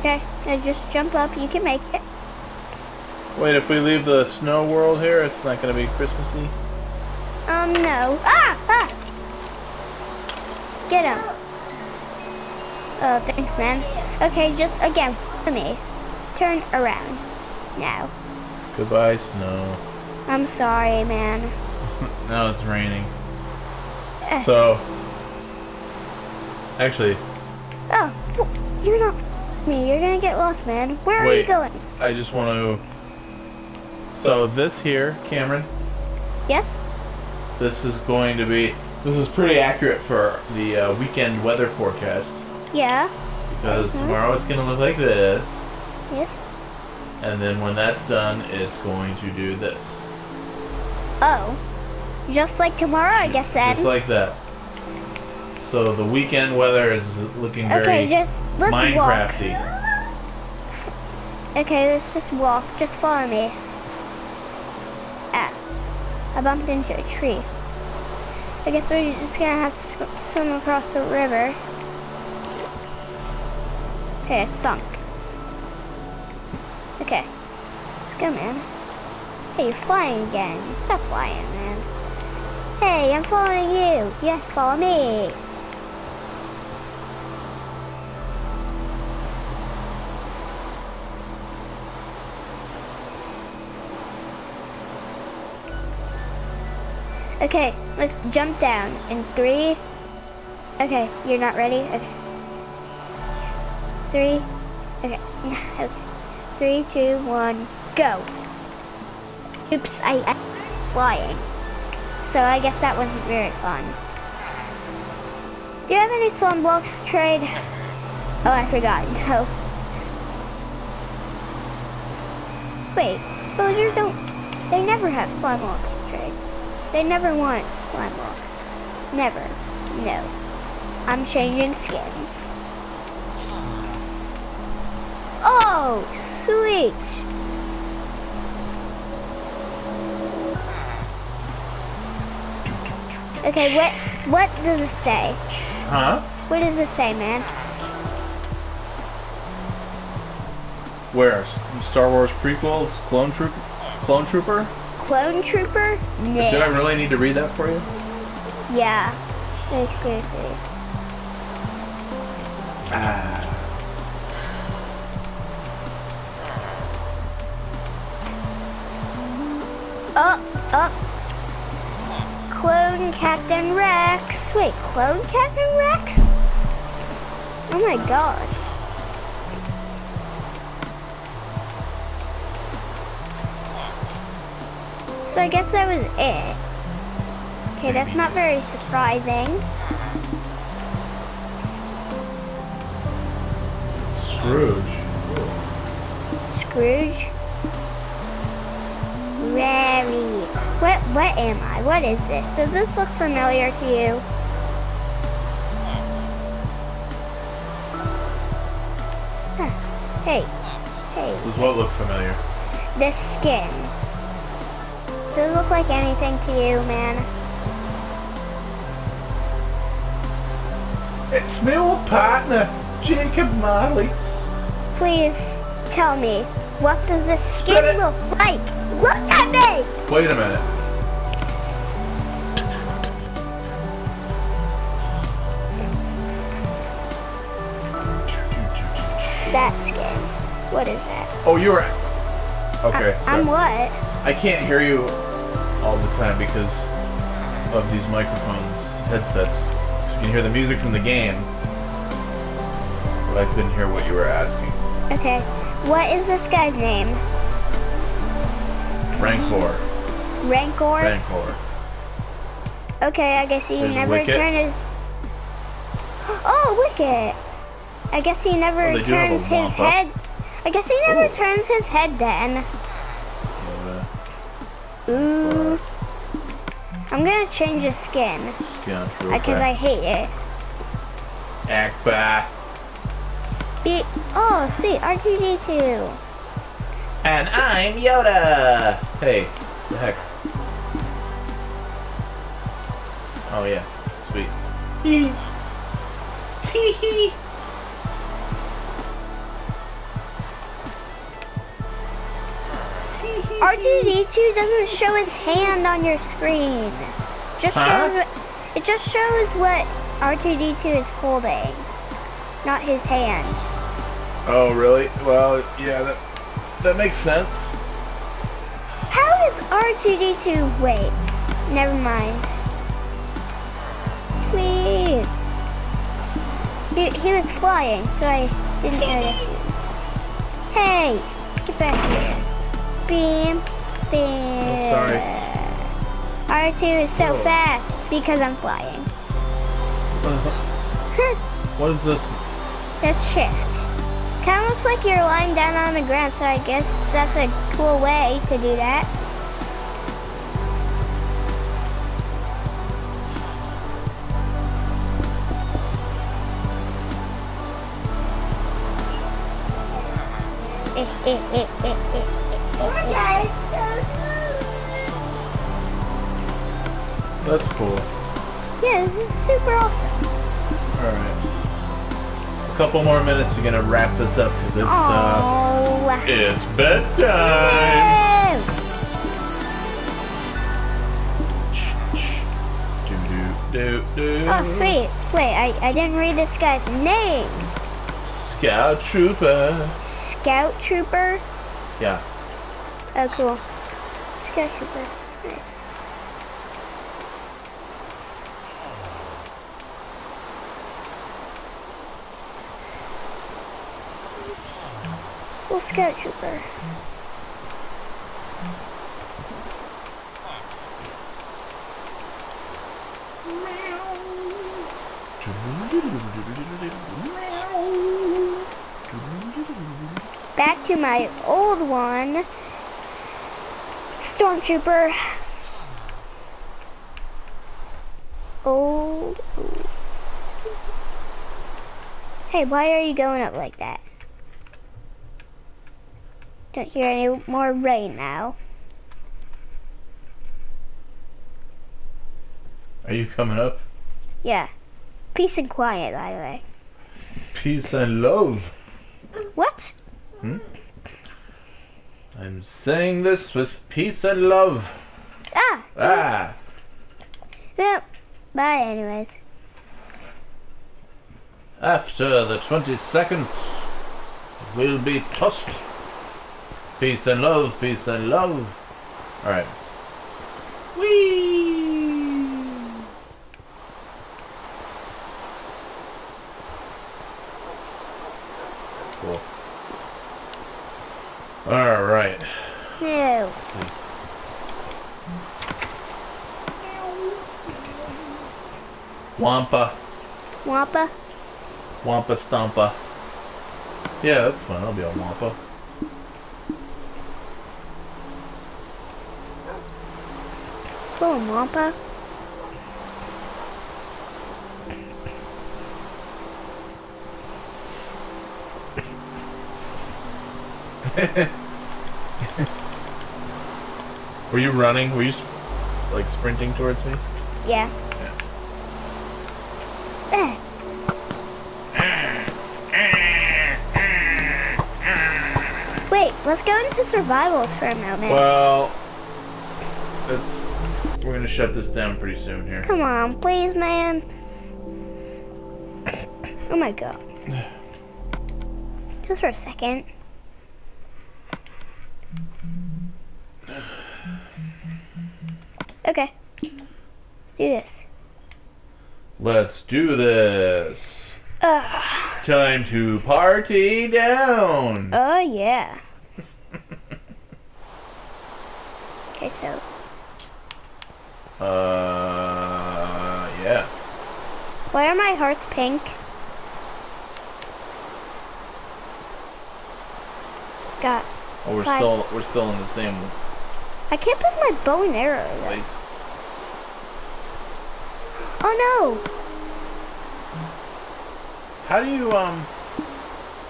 Speaker 1: Okay, now just jump up. You can make it.
Speaker 2: wait. If we leave the snow world here, it's not gonna be Christmassy.
Speaker 1: Um, no. Ah! Get him. Oh, thanks, man. Okay, just again, for me. Turn around. Now.
Speaker 2: Goodbye, snow.
Speaker 1: I'm sorry, man.
Speaker 2: now it's raining.
Speaker 1: Eh.
Speaker 2: So, actually,
Speaker 1: Oh, you're not me. You're gonna get lost, man. Where are you
Speaker 2: Wait.
Speaker 1: going?
Speaker 2: I just want to. So this here, Cameron.
Speaker 1: Yes?
Speaker 2: This is going to be. This is pretty accurate for the uh, weekend weather forecast
Speaker 1: Yeah.
Speaker 2: because
Speaker 1: Mhm.
Speaker 2: tomorrow it's going to look like this,
Speaker 1: Yes.
Speaker 2: and then when that's done, it's going to do this,
Speaker 1: Oh. Just like tomorrow, I guess then.
Speaker 2: just like that. So the weekend weather is looking very
Speaker 1: okay, just let's walk. Okay, let's just walk. Just follow me. Ah, I bumped into a tree. I guess we're just gonna have to sw- swim across the river. Okay, I stunk. Okay, let's go, man. Hey, you're flying again. Stop flying, man. Hey, I'm following you. Yes, follow me. Okay, let's jump down in three. Okay, you're not ready? Okay. Three. Okay. Three, two, one, go. Oops, I, I'm flying. So I guess that wasn't very fun. Do you have any slum blocks to trade? Oh, I forgot. No. Wait, villagers don't. They never have slime blocks to trade. They never want slime blocks. Never. No. I'm changing skins. Oh, sweet. Okay, what what does it say?
Speaker 2: Huh?
Speaker 1: What does it say, man?
Speaker 2: Where? Star Wars prequels? Clone Troop? Clone Trooper?
Speaker 1: Clone Trooper?
Speaker 2: Did I really need to read that for you?
Speaker 1: Yeah.
Speaker 2: Ah.
Speaker 1: Up, up. Clone Captain Rex. Wait, Clone Captain Rex? Oh my gosh. So I guess that was it. Okay, that's not very surprising.
Speaker 2: Scrooge.
Speaker 1: Scrooge. Very. What? What am I? What is this? Does this look familiar to you? Huh. Hey. Hey.
Speaker 2: Does what look familiar?
Speaker 1: The skin. Look like anything to you, man?
Speaker 2: It's my old partner, Jacob Marley.
Speaker 1: Please tell me, what does this skin
Speaker 2: it.
Speaker 1: look like? Look at me!
Speaker 2: Wait a minute.
Speaker 1: That skin. What is that?
Speaker 2: Oh, you were. Okay.
Speaker 1: I, am what?
Speaker 2: I can't hear you all the time because of these microphones, headsets. So you can hear the music from the game, but I couldn't hear what you were asking.
Speaker 1: Okay. What is this guy's name?
Speaker 2: Rancor.
Speaker 1: Rancor?
Speaker 2: Rancor.
Speaker 1: Okay, I guess he
Speaker 2: There's
Speaker 1: never
Speaker 2: Wicket.
Speaker 1: turned his. Oh, Wicket! I guess he never
Speaker 2: Oh, they do have a
Speaker 1: turns his head. I guess he never
Speaker 2: Ooh.
Speaker 1: turns his head then. Ooh. I'm gonna change his skin.
Speaker 2: real
Speaker 1: Because I hate it.
Speaker 2: Ackbar.
Speaker 1: Be oh, sweet, R2D2.
Speaker 2: And I'm Yoda. Hey, the heck. Oh yeah, sweet.
Speaker 4: Tee-hee.
Speaker 1: R2D2 doesn't show his hand on your screen. Just
Speaker 2: Huh?
Speaker 1: shows it just shows what R2D2 is holding, not his hand.
Speaker 2: Oh really? Well, yeah, that that makes sense.
Speaker 1: How is R2D2 wait? Never mind. Sweet. He, he was flying, so I didn't notice. Hey, get back here. Beam, beam.
Speaker 2: Oh, sorry.
Speaker 1: R2 is so
Speaker 2: Whoa.
Speaker 1: fast because I'm flying.
Speaker 2: what is this?
Speaker 1: That's shift. Kind of looks like you're lying down on the ground, so I guess that's a cool way to do that.
Speaker 2: That's cool.
Speaker 1: Yeah, this is super awesome.
Speaker 2: Alright. A couple more minutes, we're gonna wrap this up because it's, uh,
Speaker 1: Oh.
Speaker 2: it's bedtime! Do, do.
Speaker 1: Oh, sweet. Wait, I, I didn't read this guy's name.
Speaker 2: Scout Trooper.
Speaker 1: Scout Trooper.
Speaker 2: Yeah.
Speaker 1: Oh, cool. Scout Trooper. Nice. Cool Scout Trooper. Back to my old one. Stormtrooper. Old. Hey, why are you going up like that? Don't hear any more rain now.
Speaker 2: Are you coming up?
Speaker 1: Yeah. Peace and quiet, by the way.
Speaker 2: Peace and love.
Speaker 1: What?
Speaker 2: Hmm? I'm saying this with peace and love.
Speaker 1: Ah!
Speaker 2: Ah!
Speaker 1: Well, bye anyways.
Speaker 2: After the 20 seconds, we'll be tossed. Peace and love, peace and love. Alright. Whee! Cool. Alright. Wampa.
Speaker 1: Wampa.
Speaker 2: Wampa Stompa. Yeah, that's fun. I'll be a Wampa.
Speaker 1: Cool, Wampa.
Speaker 2: Were you running? Were you s- like sprinting towards me?
Speaker 1: Yeah. Eh, Wait, let's go into survivals for a moment.
Speaker 2: Well, we're gonna shut this down pretty soon here.
Speaker 1: Come on, please, man. Oh my god. Just for a second. Okay. Do this.
Speaker 2: Let's do this.
Speaker 1: Ugh.
Speaker 2: Time to party down.
Speaker 1: Oh yeah. Okay, so
Speaker 2: Uh, yeah.
Speaker 1: why are my hearts pink? God,
Speaker 2: Oh, we're
Speaker 1: Five.
Speaker 2: still we're still in the same
Speaker 1: I can't put my bow and arrow.
Speaker 2: place.
Speaker 1: Oh no!
Speaker 2: How do you um?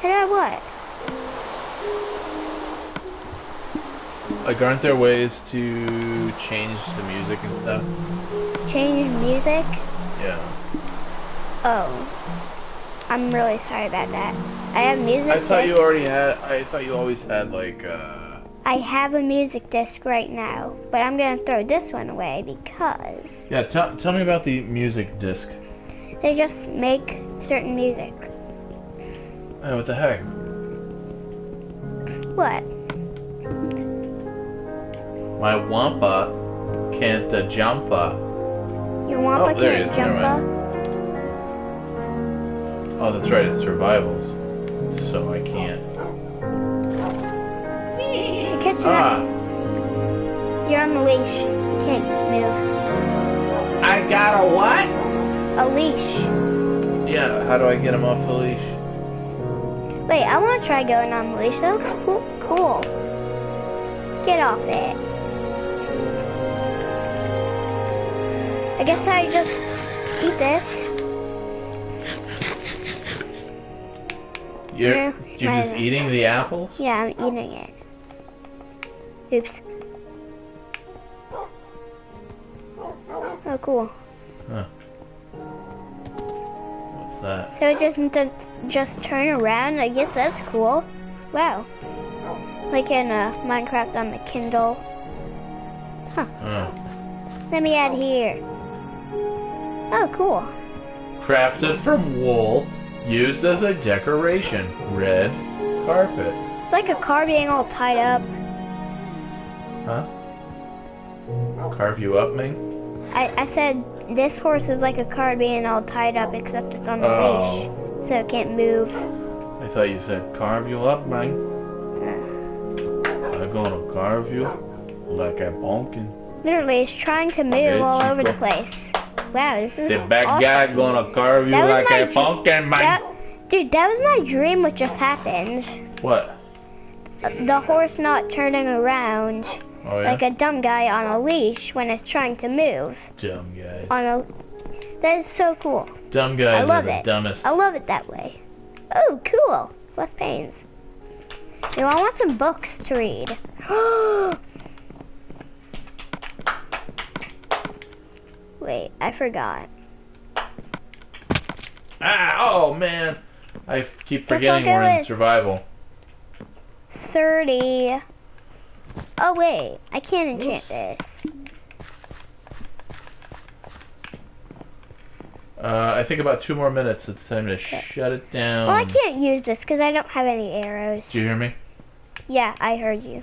Speaker 1: How did I what?
Speaker 2: Like, aren't there ways to change the music and stuff?
Speaker 1: Change music?
Speaker 2: Yeah.
Speaker 1: Oh. I'm really sorry about that. I have music
Speaker 2: I thought
Speaker 1: disc.
Speaker 2: you already had. I thought you always had like uh.
Speaker 1: I have a music disc right now, but I'm gonna throw this one away because
Speaker 2: Yeah. Tell tell me about the music disc.
Speaker 1: they just make certain music.
Speaker 2: Oh, what the heck?
Speaker 1: What?
Speaker 2: My wampa can't uh, jumpa.
Speaker 1: Your Wampa
Speaker 2: Oh,
Speaker 1: can't
Speaker 2: is,
Speaker 1: jump
Speaker 2: never
Speaker 1: up?
Speaker 2: Oh, that's right. It's survivals. So I can't.
Speaker 1: You catch
Speaker 2: Ah.
Speaker 1: that? You're on the leash. You can't move.
Speaker 2: I got a what?
Speaker 1: A leash.
Speaker 2: Yeah. How do I get him off the leash?
Speaker 1: Wait, I want to try going on the leash. That looks cool. cool. Get off it. I guess I just eat this.
Speaker 2: You're you're just eating the apples?
Speaker 1: Yeah, I'm eating it. Oops. Oh, cool.
Speaker 2: What's that?
Speaker 1: So it just, just turn around? I guess that's cool. Wow. Like in uh, Minecraft on the Kindle.
Speaker 2: Oh.
Speaker 1: Let me add here. Oh, cool.
Speaker 2: Crafted from wool, used as a decoration. Red carpet.
Speaker 1: It's like a car being all tied up.
Speaker 2: Huh? Carve you up, Ming?
Speaker 1: I, I said this horse is like a car being all tied up except it's on the
Speaker 2: Oh.
Speaker 1: leash. So it can't move.
Speaker 2: I thought you said carve you up, Ming.
Speaker 1: Uh,
Speaker 2: I'm gonna carve you like a pumpkin.
Speaker 1: literally, it's trying to move all over the place. Wow, this is
Speaker 2: The bad
Speaker 1: awesome.
Speaker 2: guy gonna carve you like a pumpkin, man.
Speaker 1: That, dude, that was my dream what just happened.
Speaker 2: What?
Speaker 1: The horse not turning around
Speaker 2: Oh yeah.
Speaker 1: like a dumb guy on a leash when it's trying to move.
Speaker 2: Dumb guy.
Speaker 1: On a That is so cool.
Speaker 2: Dumb guys
Speaker 1: I love
Speaker 2: are the
Speaker 1: it.
Speaker 2: dumbest.
Speaker 1: I love it that way. Oh, cool. Less pains. Now I want some books to read. Wait, I forgot.
Speaker 2: Ah, oh man. I keep forgetting we're in survival.
Speaker 1: 30. Oh, wait. I can't enchant
Speaker 2: Oops.
Speaker 1: this.
Speaker 2: Uh, I think about two more minutes. It's time to shut it down.
Speaker 1: Well, I can't use this because I don't have any arrows.
Speaker 2: Do you hear me?
Speaker 1: Yeah, I heard you.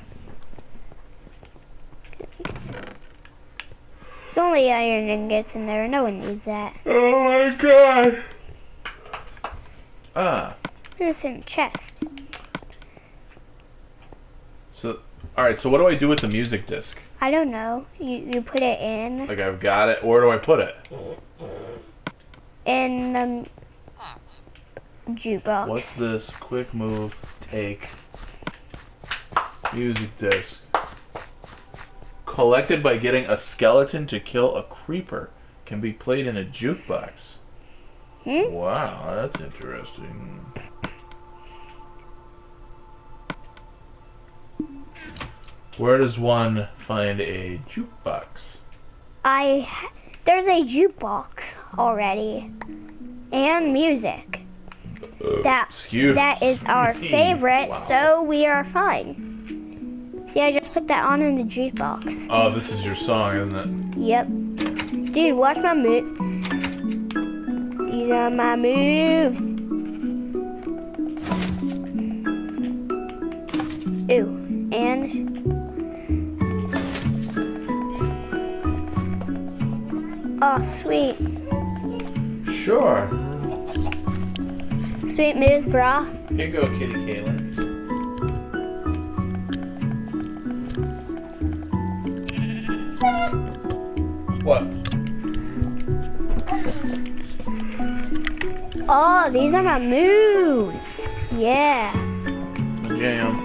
Speaker 1: There's only iron ingots in there. No one needs that.
Speaker 2: Oh my god. Ah.
Speaker 1: This in chest.
Speaker 2: So, all right. So what do I do with the music disc?
Speaker 1: I don't know. You you put it in.
Speaker 2: Like I've got it. Where do I put it?
Speaker 1: in the jukebox.
Speaker 2: What's this? Quick move. Take. Music disc. Collected by getting a skeleton to kill a creeper. Can be played in a jukebox.
Speaker 1: Hmm?
Speaker 2: Wow, that's interesting. Where does one find a jukebox?
Speaker 1: I there's a jukebox already and music. That
Speaker 2: Excuse
Speaker 1: that is our favorite,
Speaker 2: Wow.
Speaker 1: so we are fine. I just put that on in the jukebox.
Speaker 2: Oh, this is your song, isn't it?
Speaker 1: Yep. Dude, watch my move. These are my moves. Ooh, and oh, sweet.
Speaker 2: Sure.
Speaker 1: sweet move, brah.
Speaker 2: Here you go, Kitty Cailyn. What?
Speaker 1: Oh, these are my moves. Yeah.
Speaker 2: Jam.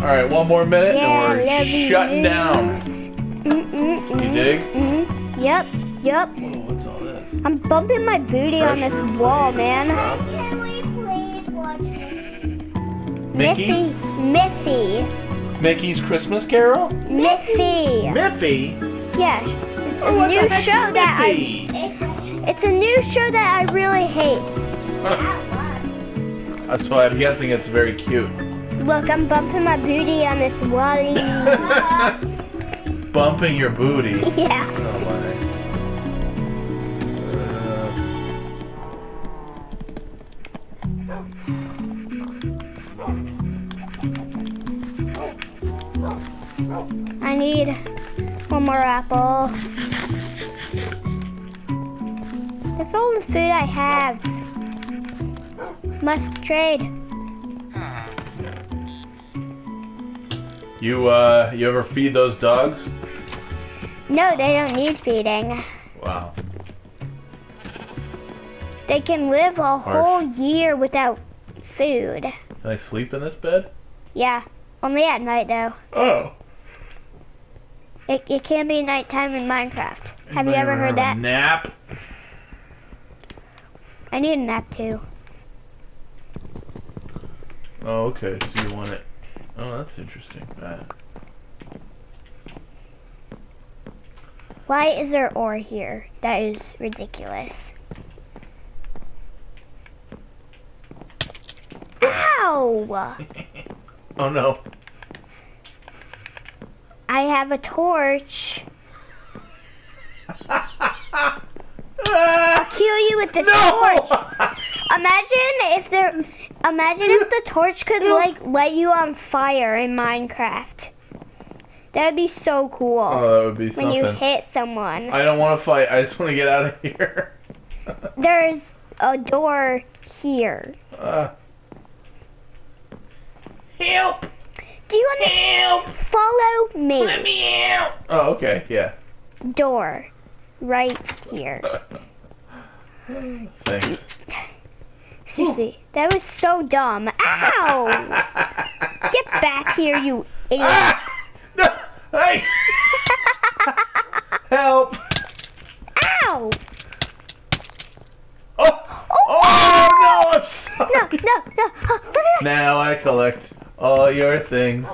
Speaker 2: Alright, one more minute
Speaker 1: Yeah,
Speaker 2: and we're shutting
Speaker 1: man.
Speaker 2: down.
Speaker 1: Mm-mm-mm.
Speaker 2: You dig?
Speaker 1: Mm-hmm. Yep. Yep.
Speaker 2: Whoa, what's all this?
Speaker 1: I'm bumping my booty on this wall, man.
Speaker 2: Drop.
Speaker 3: Can we please watch it?
Speaker 2: Mickey?
Speaker 1: Missy.
Speaker 2: Mickey's Christmas Carol?
Speaker 1: Missy.
Speaker 2: Miffy?
Speaker 1: Yes. Oh, it's a
Speaker 2: Oh, what
Speaker 1: new show that I. It's a new show that I really hate.
Speaker 2: That's why I'm guessing it's very cute.
Speaker 1: Look, I'm bumping my booty on this wally.
Speaker 2: Bumping your booty.
Speaker 1: yeah. I need one more apple. That's all the food I have. Must trade.
Speaker 2: You uh, you ever feed those dogs?
Speaker 1: No, they don't need feeding.
Speaker 2: Wow.
Speaker 1: They can live a
Speaker 2: Harsh.
Speaker 1: whole year without food.
Speaker 2: Can I sleep in this bed?
Speaker 1: Yeah, only at night though.
Speaker 2: Oh.
Speaker 1: It, it can be nighttime in Minecraft. Have you ever heard that?
Speaker 2: Nap.
Speaker 1: I need a nap too.
Speaker 2: Oh, okay. So you want it? Oh, that's interesting. Uh,
Speaker 1: Why is there ore here? That is ridiculous. Ow!
Speaker 2: oh no.
Speaker 1: I have a torch.
Speaker 2: I'll
Speaker 1: Kill you with this
Speaker 2: no!
Speaker 1: torch. Imagine if there. Imagine if the torch could like light you on fire in Minecraft. That would be so cool.
Speaker 2: oh, that would be
Speaker 1: when you hit someone.
Speaker 2: I don't want to fight. I just want to get out of here.
Speaker 1: There's a door here.
Speaker 2: Uh,
Speaker 4: Help!
Speaker 1: Do you want
Speaker 4: Help!
Speaker 1: to follow me?
Speaker 4: Let me out!
Speaker 2: oh, okay. Yeah.
Speaker 1: Door. Right here.
Speaker 2: Thanks.
Speaker 1: Seriously, that was so dumb. Ow! Get back here, you idiot.
Speaker 2: Ah! No! Hey! Help!
Speaker 1: Ow!
Speaker 2: Oh! Oh no! I'm sorry.
Speaker 1: No, no, no.
Speaker 2: Now I collect all your things.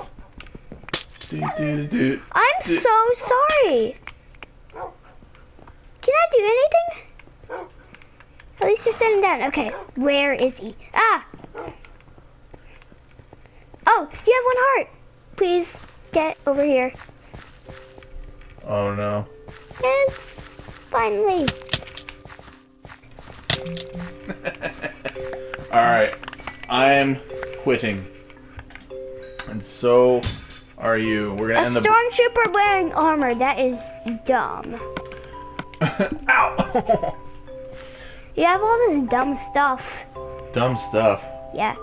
Speaker 2: Do, do, do.
Speaker 1: I'm so sorry. Can I do anything? At least you're sitting down. Okay, where is he? Ah! Oh, you have one heart. Please get over here.
Speaker 2: Oh no.
Speaker 1: Yes, finally.
Speaker 2: Alright. I'm quitting. And so are you. We're gonna end the.
Speaker 1: stormtrooper wearing armor. That is dumb.
Speaker 2: Ow!
Speaker 1: You have all this dumb stuff.
Speaker 2: dumb stuff.
Speaker 1: Yeah.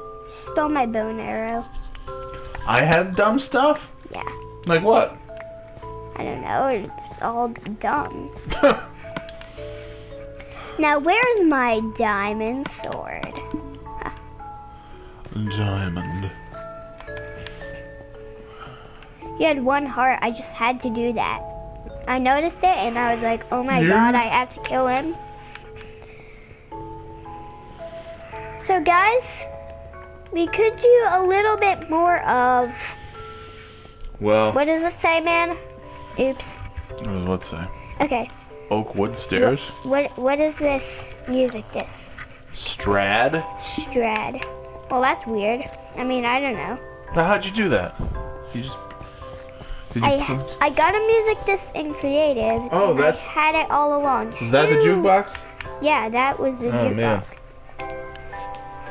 Speaker 1: Stole my bow and arrow.
Speaker 2: I had dumb stuff?
Speaker 1: Yeah.
Speaker 2: Like what?
Speaker 1: I don't know. It's all dumb. Now, where's my diamond sword?
Speaker 2: Diamond.
Speaker 1: You had one heart. I just had to do that. I noticed it and I was like, oh my
Speaker 2: Yeah.
Speaker 1: god, I have to kill him. So, guys, we could do a little bit more of.
Speaker 2: Well,
Speaker 1: What does it say, man? Oops.
Speaker 2: what's say?
Speaker 1: Okay.
Speaker 2: Oakwood stairs.
Speaker 1: What What is this music this?
Speaker 2: Strad.
Speaker 1: Strad. Well, that's weird. I mean, I don't know.
Speaker 2: Now, how'd you do that? You just.
Speaker 1: I I got a music disc in creative.
Speaker 2: Oh, that's-
Speaker 1: I had it all along.
Speaker 2: Is that the jukebox?
Speaker 1: Yeah, that was the
Speaker 2: Oh,
Speaker 1: jukebox.
Speaker 2: man.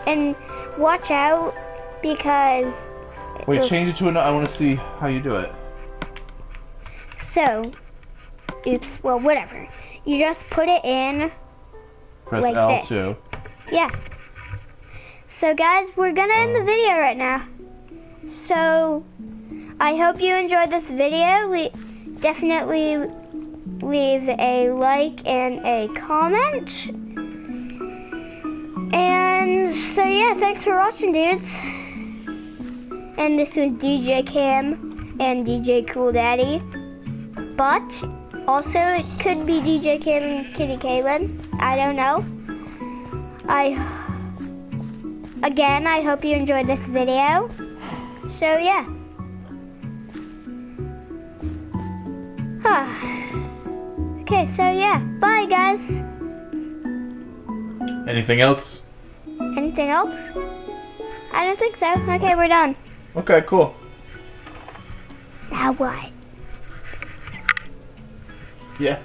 Speaker 1: And watch out because
Speaker 2: Wait,
Speaker 1: Oh.
Speaker 2: change it to another. I want to see how you do it.
Speaker 1: so. Oops. Well, whatever. You just put it in.
Speaker 2: Press
Speaker 1: Like
Speaker 2: L2.
Speaker 1: Yeah. So guys, we're gonna end the oh. video right now. So I hope you enjoyed this video. We definitely leave a like and a comment. And so yeah, thanks for watching dudes. And this was DJ Cam and DJ Cool Daddy. But also it could be DJ Cam and Kitty Cailyn. I don't know. I again I hope you enjoyed this video. So yeah. Ah. Okay, so yeah. Bye guys.
Speaker 2: Anything else?
Speaker 1: Anything else? I don't think so. Okay, we're done.
Speaker 2: Okay, cool.
Speaker 1: Now what?
Speaker 2: Yeah.